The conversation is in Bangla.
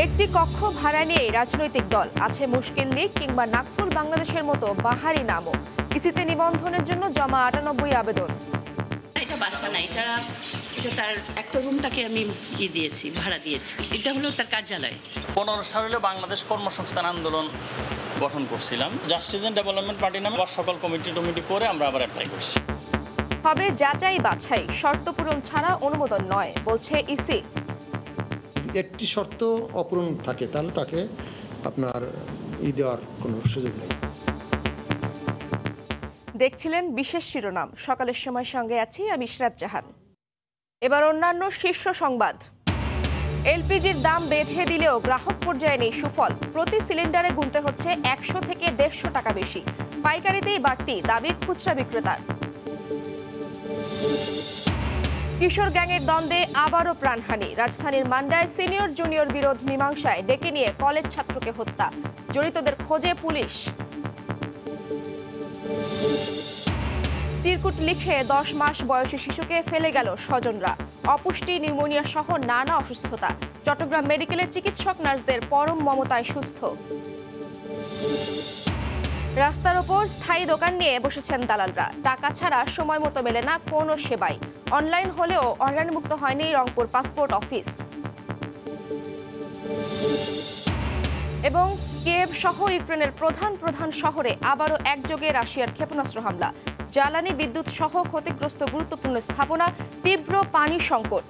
একটি কক্ষ ভাড়া নিয়ে রাজনৈতিক দল। আছে মুশকিল লীগ কিংবা নাগপুর বাংলাদেশের মতো বাহারি নামও। ইসিতে নিবন্ধনের জন্য জমা আটানব্বই আবেদন। এটা বাসা না এটা এটা তার একটা রুম তাকে আমি ই দিয়েছি ভাড়া দিয়েছি। এটা হলো তার কার্যালয়। পনেরো সালে বাংলাদেশ কর্মসংস্থান আন্দোলন গঠন করছিলাম। জাস্টিস অ্যান্ড ডেভেলপমেন্ট পার্টি নামে সকল কমিটি টমিটি করে আমরা আবার অ্যাপ্লাই করছি। হবে যাচাই বাছাই শর্ত পূরণ ছাড়া অনুমোদন নয় বলছে ইসি। একটি শর্ত অপূরণ থাকে, তাহলে তাকে আপনার ই দেওয়ার কোনো সুযোগ নেই। দেখছিলেন বিশেষ শিরোনাম। সকালের সময় সঙ্গে আছি আমি ইশরাত জাহান। এবার অন্যান্য শীর্ষ সংবাদ। এলপিজির দাম বেঁধে দিলেও গ্রাহক পর্যায়ে নেই সুফল। প্রতি সিলিন্ডারে গুনতে হচ্ছে একশো থেকে দেড়শো টাকা বেশি। পাইকারিতেই বাড়তি দাবি খুচরা বিক্রেতার। কিশোর গ্যাংয়ের দ্বন্দ্বে আবারও প্রাণহানি। রাজধানীর মান্ডায় সিনিয়র জুনিয়র বিরোধ মীমাংসায় ডেকে নিয়ে কলেজ ছাত্রকে হত্যা। জড়িতদের খোঁজে পুলিশ। চিরকুট লিখে দশ মাস বয়সী শিশুকে ফেলে গেল স্বজনরা। অপুষ্টি, নিউমোনিয়া সহ নানা অসুস্থতা। চট্টগ্রাম মেডিকেলের চিকিৎসক নার্সদের পরম মমতায় সুস্থ। রাস্তার ওপর স্থায়ী দোকান নিয়ে বসেছেন দালালরা। টাকা ছাড়া সময় মতো মেলে না কোনো সেবাই। অনলাইন হলেও অনলাইন মুক্ত হয়নি রংপুর পাসপোর্ট অফিস। এবং কিয়েভ সহ ইউক্রেনের প্রধান প্রধান শহরে আবারও একযোগে রাশিয়ার ক্ষেপণাস্ত্র হামলা। জ্বালানি বিদ্যুৎ সহ ক্ষতিগ্রস্ত গুরুত্বপূর্ণ স্থাপনা, তীব্র পানি সংকট।